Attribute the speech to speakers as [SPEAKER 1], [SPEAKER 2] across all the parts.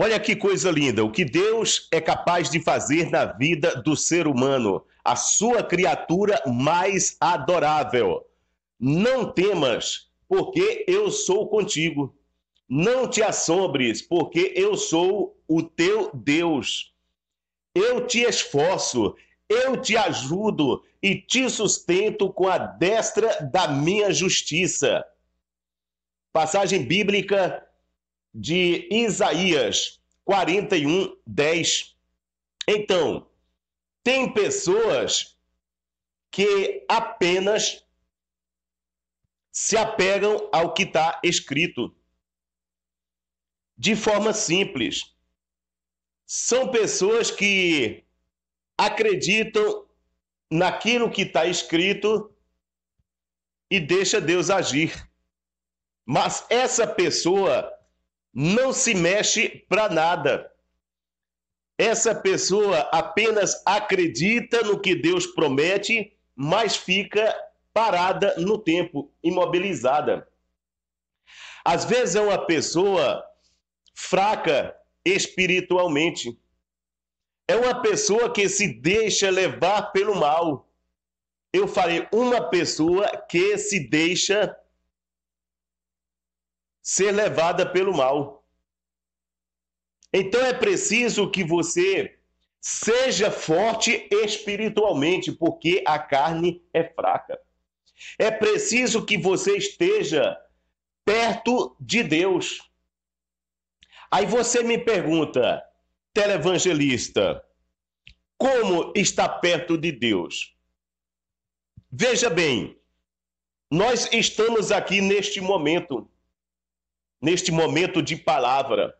[SPEAKER 1] Olha que coisa linda, o que Deus é capaz de fazer na vida do ser humano, a sua criatura mais adorável. Não temas, porque eu sou contigo. Não te assombres, porque eu sou o teu Deus. Eu te esforço, eu te ajudo e te sustento com a destra da minha justiça. Passagem bíblica de Isaías 41, 10. Então, tem pessoas que apenas se apegam ao que está escrito de forma simples. São pessoas que acreditam naquilo que está escrito e deixa Deus agir. Mas essa pessoa não se mexe para nada. Essa pessoa apenas acredita no que Deus promete, mas fica parada no tempo, imobilizada. Às vezes é uma pessoa fraca espiritualmente. É uma pessoa que se deixa levar pelo mal. Eu falei, uma pessoa que se deixa ser levada pelo mal. Então é preciso que você seja forte espiritualmente, porque a carne é fraca. É preciso que você esteja perto de Deus. Aí você me pergunta, televangelista, como está perto de Deus? Veja bem, nós estamos aqui neste momento neste momento de palavra.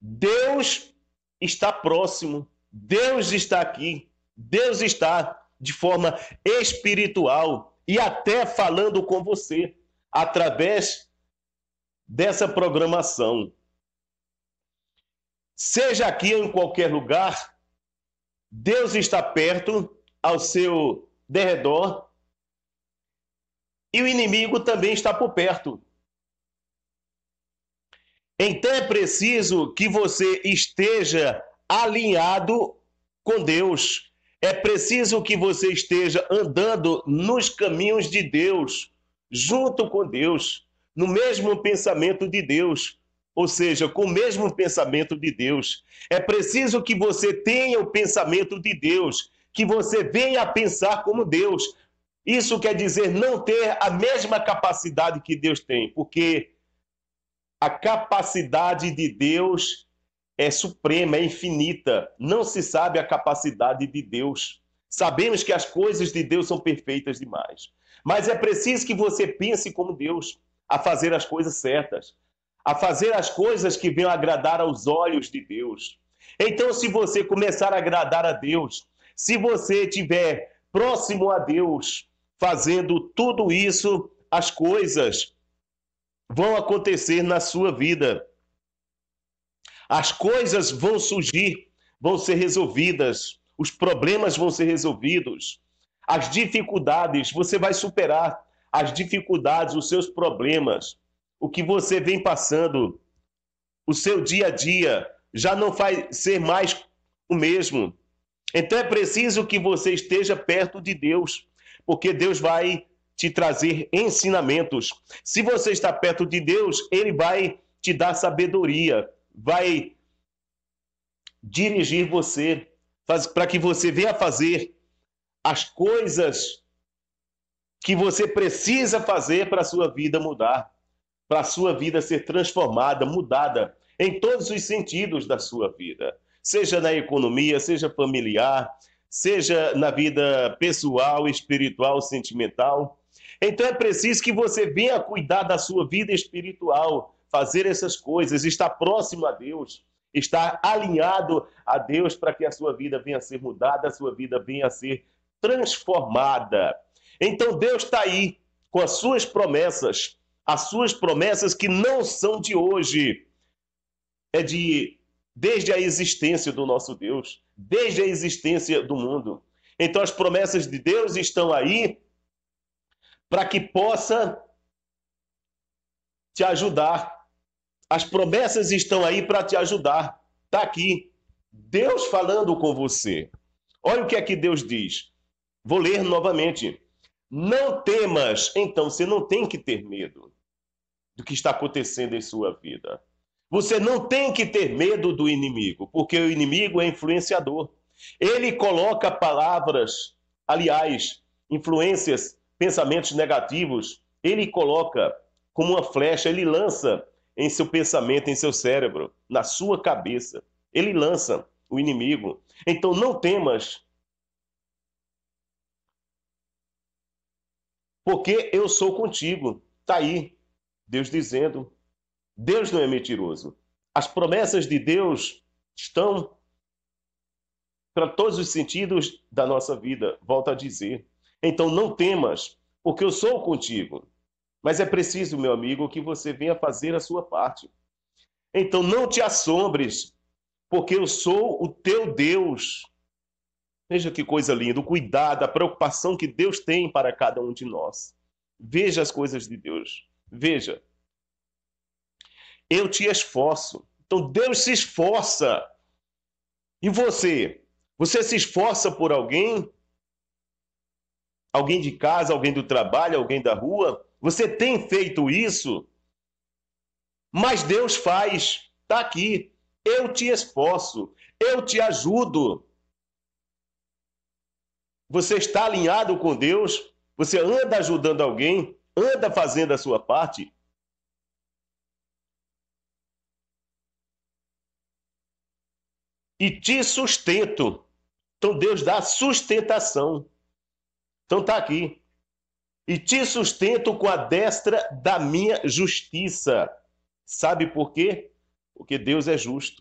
[SPEAKER 1] Deus está próximo, Deus está aqui, Deus está de forma espiritual e até falando com você através dessa programação. Seja aqui ou em qualquer lugar, Deus está perto ao seu derredor e o inimigo também está por perto. Então é preciso que você esteja alinhado com Deus. É preciso que você esteja andando nos caminhos de Deus, junto com Deus, no mesmo pensamento de Deus, ou seja, com o mesmo pensamento de Deus. É preciso que você tenha o pensamento de Deus, que você venha a pensar como Deus. Isso quer dizer não ter a mesma capacidade que Deus tem, porque a capacidade de Deus é suprema, é infinita. Não se sabe a capacidade de Deus. Sabemos que as coisas de Deus são perfeitas demais. Mas é preciso que você pense como Deus, a fazer as coisas certas, a fazer as coisas que venham agradar aos olhos de Deus. Então, se você começar a agradar a Deus, se você estiver próximo a Deus, fazendo tudo isso, as coisas vão acontecer na sua vida. As coisas vão surgir, vão ser resolvidas, os problemas vão ser resolvidos, as dificuldades, você vai superar as dificuldades, os seus problemas, o que você vem passando, o seu dia a dia já não vai ser mais o mesmo. Então é preciso que você esteja perto de Deus, porque Deus vai te trazer ensinamentos. Se você está perto de Deus, ele vai te dar sabedoria, vai dirigir você para que você venha fazer as coisas que você precisa fazer para a sua vida mudar, para a sua vida ser transformada, mudada em todos os sentidos da sua vida, seja na economia, seja familiar, seja na vida pessoal, espiritual, sentimental. Então é preciso que você venha cuidar da sua vida espiritual, fazer essas coisas, estar próximo a Deus, estar alinhado a Deus para que a sua vida venha a ser mudada, a sua vida venha a ser transformada. Então Deus está aí com as suas promessas, as suas promessas que não são de hoje, é de desde a existência do nosso Deus, desde a existência do mundo. Então as promessas de Deus estão aí para que possa te ajudar. As promessas estão aí para te ajudar. Está aqui. Deus falando com você. Olha o que é que Deus diz. Vou ler novamente. Não temas. Então, você não tem que ter medo do que está acontecendo em sua vida. Você não tem que ter medo do inimigo, porque o inimigo é influenciador. Ele coloca palavras, aliás, influências, pensamentos negativos, ele coloca como uma flecha, ele lança em seu pensamento, em seu cérebro, na sua cabeça. Ele lança o inimigo. Então não temas, porque eu sou contigo. Está aí, Deus dizendo. Deus não é mentiroso. As promessas de Deus estão para todos os sentidos da nossa vida, volta a dizer. Então não temas, porque eu sou contigo. Mas é preciso, meu amigo, que você venha fazer a sua parte. Então não te assombres, porque eu sou o teu Deus. Veja que coisa linda, o cuidado, a preocupação que Deus tem para cada um de nós. Veja as coisas de Deus. Veja. Eu te esforço. Então Deus se esforça. E você? Você se esforça por alguém? Alguém de casa, alguém do trabalho, alguém da rua? Você tem feito isso? Mas Deus faz. Está aqui. Eu te esforço. Eu te ajudo. Você está alinhado com Deus? Você anda ajudando alguém? Anda fazendo a sua parte? E te sustento. Então Deus dá sustentação. Então tá aqui. E te sustento com a destra da minha justiça. Sabe por quê? Porque Deus é justo.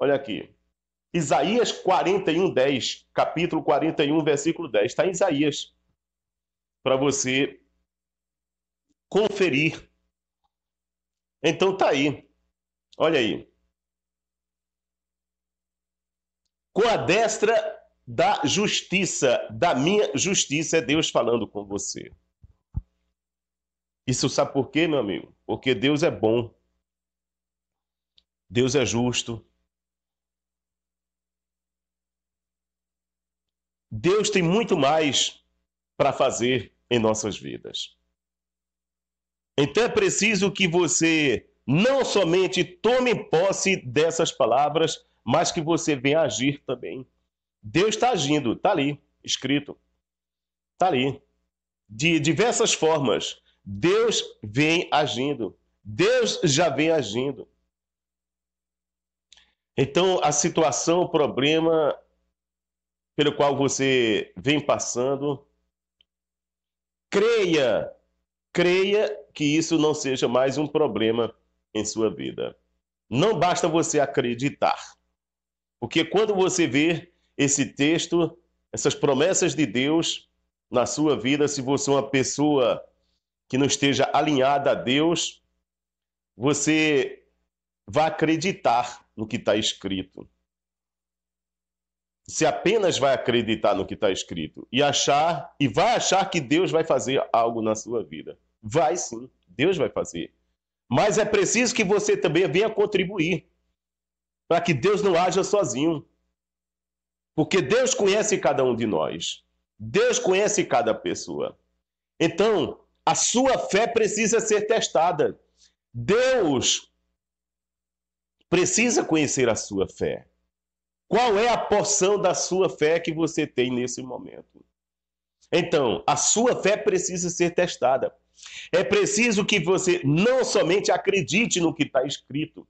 [SPEAKER 1] Olha aqui. Isaías 41, 10. Capítulo 41, versículo 10. Está em Isaías. Para você conferir. Então tá aí. Olha aí. com a destra da justiça, da minha justiça, é Deus falando com você. Isso sabe por quê, meu amigo? Porque Deus é bom. Deus é justo. Deus tem muito mais para fazer em nossas vidas. Então é preciso que você não somente tome posse dessas palavras, mas que você venha agir também. Deus está agindo, está ali, escrito. Está ali. De diversas formas. Deus vem agindo. Deus já vem agindo. Então, a situação, o problema pelo qual você vem passando, creia, creia que isso não seja mais um problema em sua vida. Não basta você acreditar. Porque quando você vê esse texto, essas promessas de Deus na sua vida, se você é uma pessoa que não esteja alinhada a Deus, você vai acreditar no que está escrito. Você apenas vai acreditar no que está escrito e achar e vai achar que Deus vai fazer algo na sua vida. Vai sim, Deus vai fazer. Mas é preciso que você também venha contribuir para que Deus não haja sozinho. Porque Deus conhece cada um de nós. Deus conhece cada pessoa. Então, a sua fé precisa ser testada. Deus precisa conhecer a sua fé. Qual é a porção da sua fé que você tem nesse momento? Então, a sua fé precisa ser testada. É preciso que você não somente acredite no que está escrito,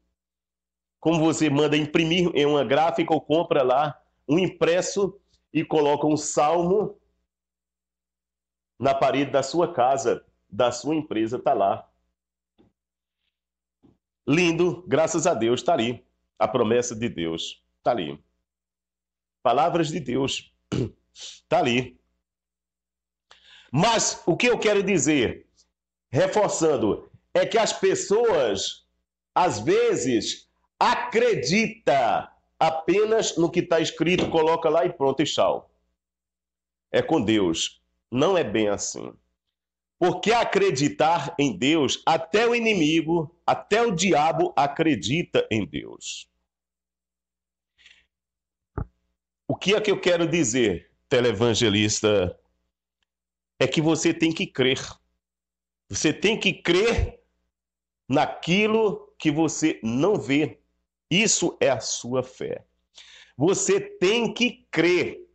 [SPEAKER 1] como você manda imprimir em uma gráfica ou compra lá um impresso e coloca um salmo na parede da sua casa, da sua empresa, está lá. Lindo, graças a Deus, está ali. A promessa de Deus está ali. Palavras de Deus está ali. Mas o que eu quero dizer, reforçando, é que as pessoas, às vezes, acredita apenas no que está escrito, coloca lá e pronto, e tchau. É com Deus. Não é bem assim. Porque acreditar em Deus, até o inimigo, até o diabo acredita em Deus. O que é que eu quero dizer, televangelista? É que você tem que crer. Você tem que crer naquilo que você não vê. Isso é a sua fé. Você tem que crer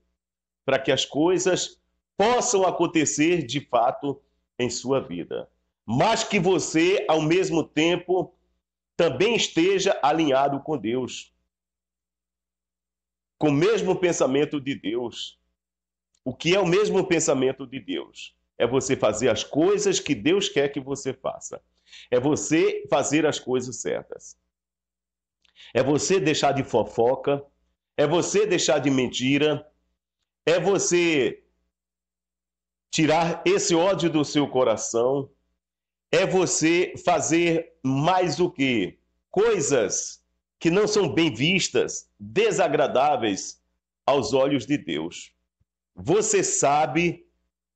[SPEAKER 1] para que as coisas possam acontecer de fato em sua vida. Mas que você, ao mesmo tempo, também esteja alinhado com Deus. Com o mesmo pensamento de Deus. O que é o mesmo pensamento de Deus? É você fazer as coisas que Deus quer que você faça. É você fazer as coisas certas. É você deixar de fofoca, é você deixar de mentira, é você tirar esse ódio do seu coração, é você fazer mais o que? Coisas que não são bem vistas, desagradáveis aos olhos de Deus. Você sabe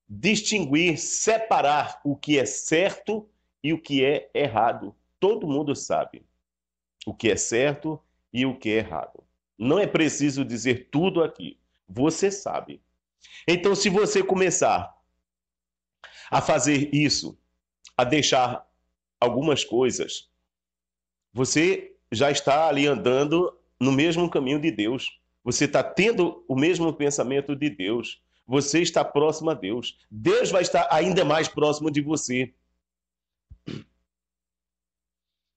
[SPEAKER 1] distinguir, separar o que é certo e o que é errado. Todo mundo sabe o que é certo e o que é errado. Não é preciso dizer tudo aqui. Você sabe. Então, se você começar a fazer isso, a deixar algumas coisas, você já está ali andando no mesmo caminho de Deus. Você está tendo o mesmo pensamento de Deus. Você está próximo a Deus. Deus vai estar ainda mais próximo de você.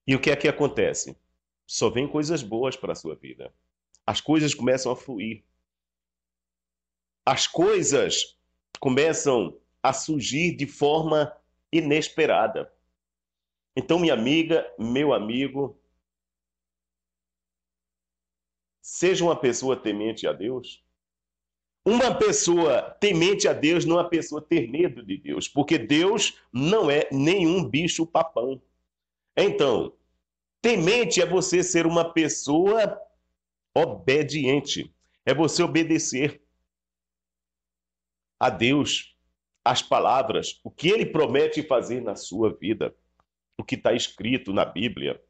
[SPEAKER 1] E o que é que acontece? Só vem coisas boas para a sua vida. As coisas começam a fluir. As coisas começam a surgir de forma inesperada. Então, minha amiga, meu amigo, seja uma pessoa temente a Deus. Uma pessoa temente a Deus não é uma pessoa ter medo de Deus, porque Deus não é nenhum bicho papão. Então, temente é você ser uma pessoa obediente, é você obedecer a Deus, as palavras, o que ele promete fazer na sua vida, o que está escrito na Bíblia.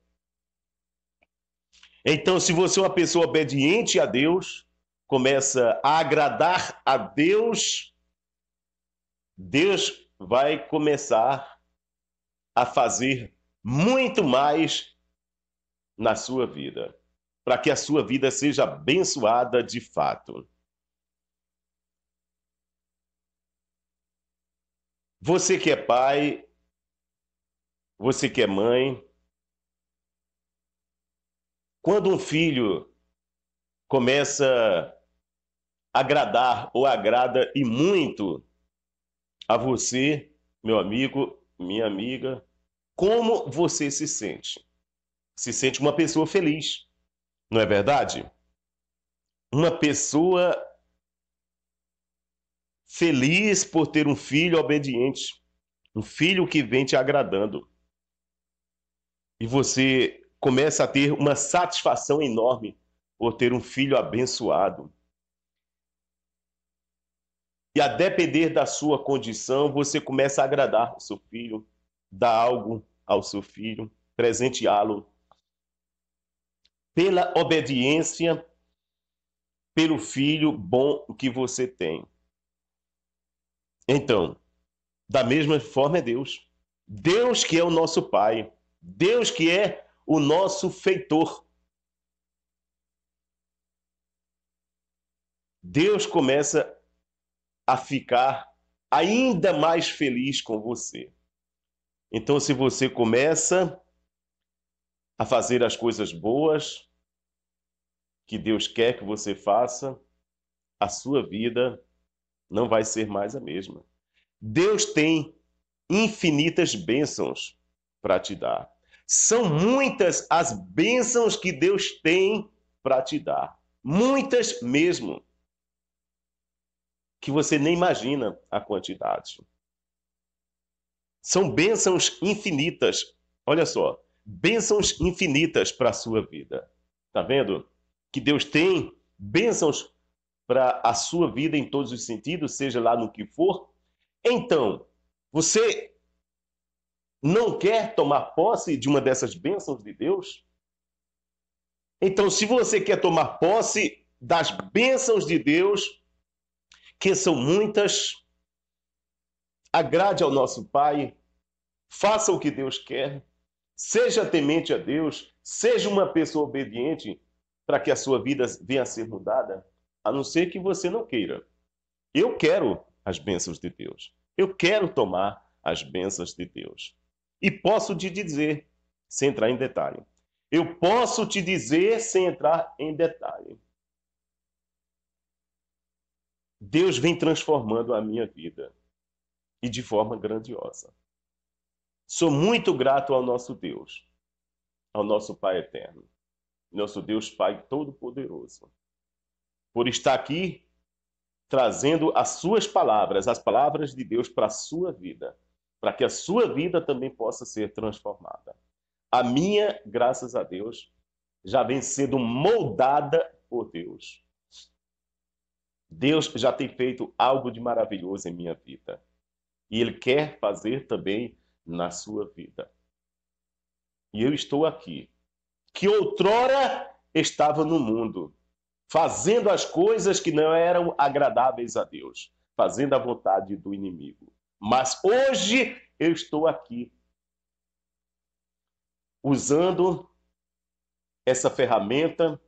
[SPEAKER 1] Então, se você é uma pessoa obediente a Deus, começa a agradar a Deus, Deus vai começar a fazer muito mais na sua vida, para que a sua vida seja abençoada de fato. Você que é pai, você que é mãe, quando um filho começa a agradar ou agrada e muito a você, meu amigo, minha amiga, como você se sente? Se sente uma pessoa feliz, não é verdade? Uma pessoa feliz por ter um filho obediente, um filho que vem te agradando. E você começa a ter uma satisfação enorme por ter um filho abençoado. E a depender da sua condição, você começa a agradar o seu filho, dar algo ao seu filho, presenteá-lo. Pela obediência, pelo filho bom que você tem. Então, da mesma forma é Deus. Deus que é o nosso Pai. Deus que é o nosso feitor. Deus começa a ficar ainda mais feliz com você. Então, se você começa a fazer as coisas boas que Deus quer que você faça, a sua vida não vai ser mais a mesma. Deus tem infinitas bênçãos para te dar. São muitas as bênçãos que Deus tem para te dar. Muitas mesmo. Que você nem imagina a quantidade. São bênçãos infinitas. Olha só, bênçãos infinitas para a sua vida. Tá vendo? Que Deus tem bênçãos para a sua vida em todos os sentidos, seja lá no que for. Então, você não quer tomar posse de uma dessas bênçãos de Deus? Então, se você quer tomar posse das bênçãos de Deus, que são muitas. Agrade ao nosso Pai, faça o que Deus quer, seja temente a Deus, seja uma pessoa obediente para que a sua vida venha a ser mudada, a não ser que você não queira. Eu quero as bênçãos de Deus. Eu quero tomar as bênçãos de Deus. E posso te dizer, sem entrar em detalhe, eu posso te dizer sem entrar em detalhe. Deus vem transformando a minha vida e de forma grandiosa. Sou muito grato ao nosso Deus, ao nosso Pai eterno, nosso Deus Pai todo-poderoso, por estar aqui trazendo as suas palavras, as palavras de Deus para a sua vida, para que a sua vida também possa ser transformada. A minha, graças a Deus, já vem sendo moldada por Deus. Deus já tem feito algo de maravilhoso em minha vida. E Ele quer fazer também na sua vida. E eu estou aqui, que outrora estava no mundo, fazendo as coisas que não eram agradáveis a Deus, fazendo a vontade do inimigo. Mas hoje eu estou aqui usando essa ferramenta,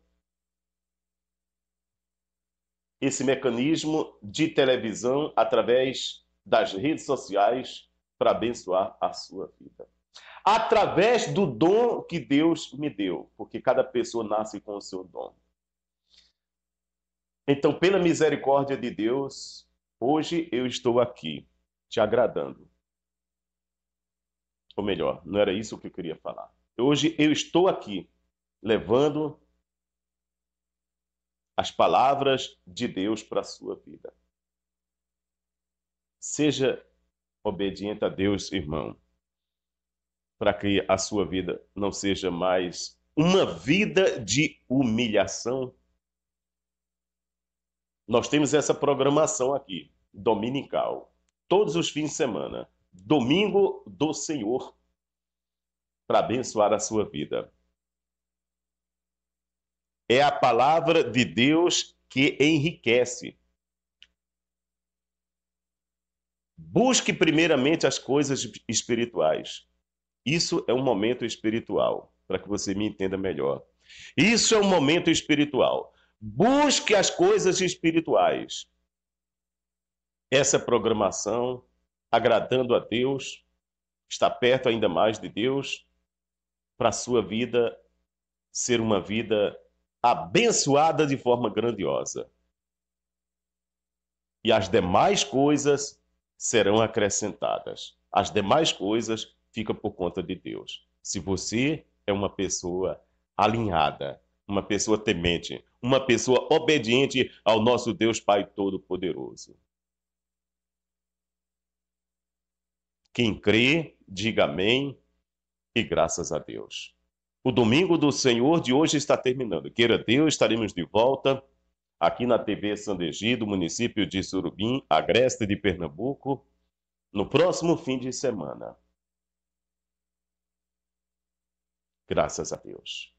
[SPEAKER 1] esse mecanismo de televisão através das redes sociais para abençoar a sua vida. Através do dom que Deus me deu, porque cada pessoa nasce com o seu dom. Então, pela misericórdia de Deus, hoje eu estou aqui te agradando. Ou melhor, não era isso que eu queria falar. Hoje eu estou aqui levando as palavras de Deus para a sua vida. Seja obediente a Deus, irmão, para que a sua vida não seja mais uma vida de humilhação. Nós temos essa programação aqui, dominical, todos os fins de semana. Domingo do Senhor para abençoar a sua vida. É a palavra de Deus que enriquece. Busque primeiramente as coisas espirituais. Isso é um momento espiritual, para que você me entenda melhor. Isso é um momento espiritual. Busque as coisas espirituais. Essa programação, agradando a Deus, está perto ainda mais de Deus, para a sua vida ser uma vida abençoada de forma grandiosa. E as demais coisas serão acrescentadas. As demais coisas ficam por conta de Deus. Se você é uma pessoa alinhada, uma pessoa temente, uma pessoa obediente ao nosso Deus Pai Todo-Poderoso. Quem crê, diga amém e graças a Deus. O domingo do Senhor de hoje está terminando. Queira Deus, estaremos de volta aqui na TV Sandegi, do município de Surubim, agreste de Pernambuco, no próximo fim de semana. Graças a Deus.